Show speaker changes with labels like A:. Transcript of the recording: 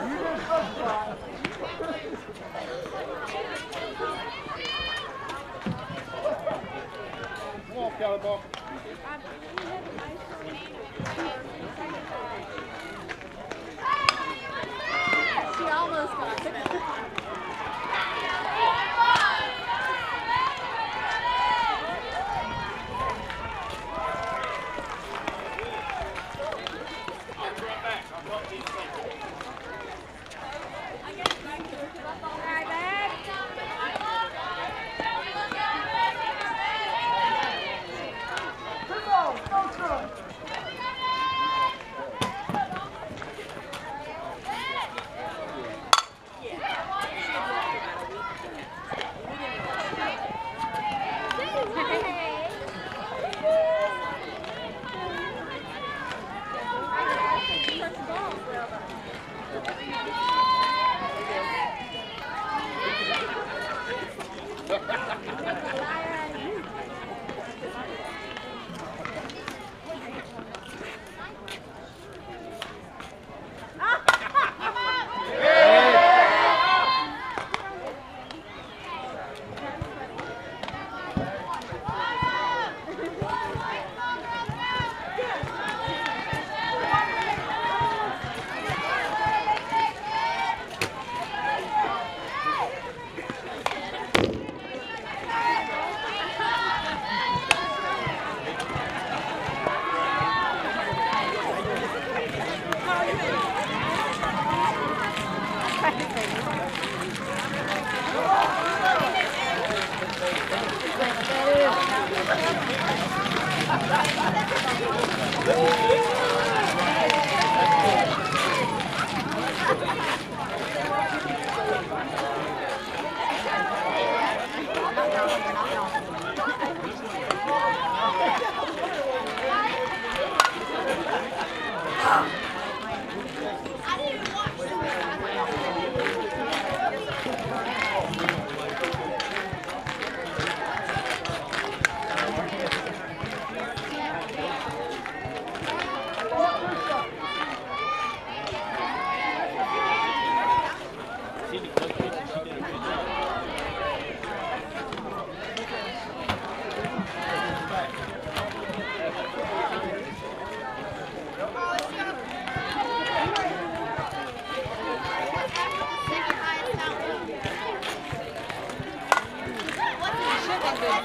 A: Come on, Kelly Ball.
B: Second